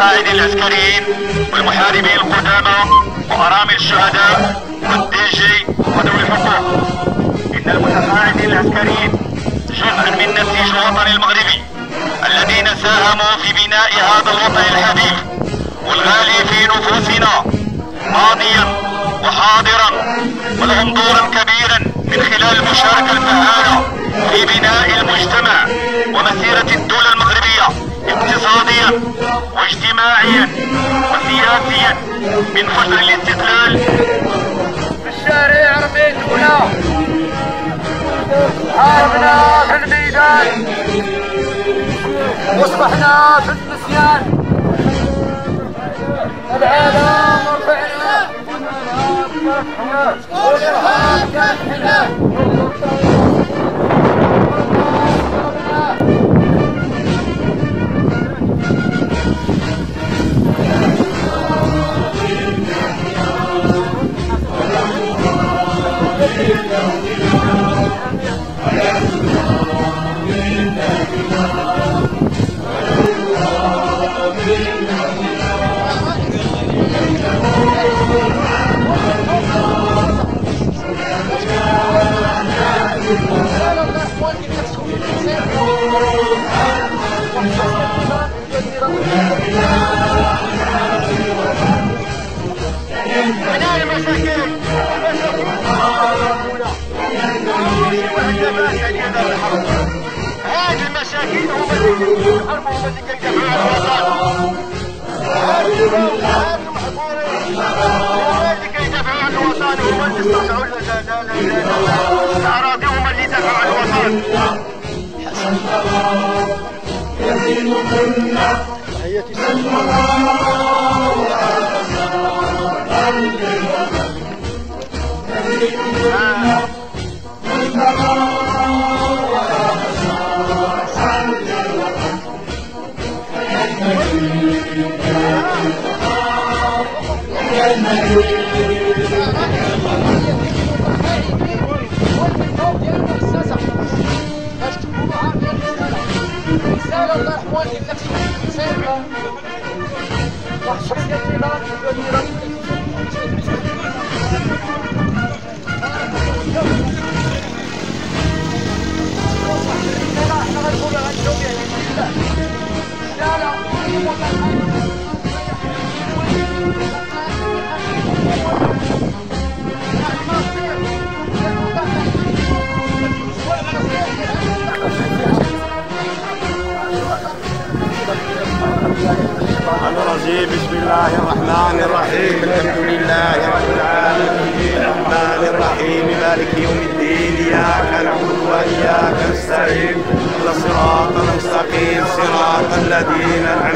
المتقاعدين العسكريين والمحاربين القدامى وأرامل الشهداء والديجي وذوي الحقوق. إن المتقاعدين العسكريين جزء من نسيج الوطن المغربي الذين ساهموا في بناء هذا الوطن الحبيب والغالي في نفوسنا ماضيا وحاضرا ولهم دورا كبيرا من خلال المشاركة الفعالة في بناء المجتمع ومسيرة الدولة المغربية. اقتصاديا واجتماعيا وسياسيا من فجر الاستقلال في الشارع رميتونا حاربنا في الميدان. واصبحنا في النسيان. العالم رفعنا. والارهاب كافحنا هنا المساكين هذه المساكين هم اللي يحاربوا هم اللي يدافعوا عن الوطن هذه المحظورين هم اللي كيدافعوا عن الوطن هم اللي استرجعوا الاراضي هم اللي يدافعوا عن الوطن الرحمن الرجيم بسم الله الرحمن الرحيم الحمد لله رب العالمين الرحمن الرحيم مالك يوم الدين إياك نعبد وإياك نستعين الصراط المستقيم صراط الذين أنعمت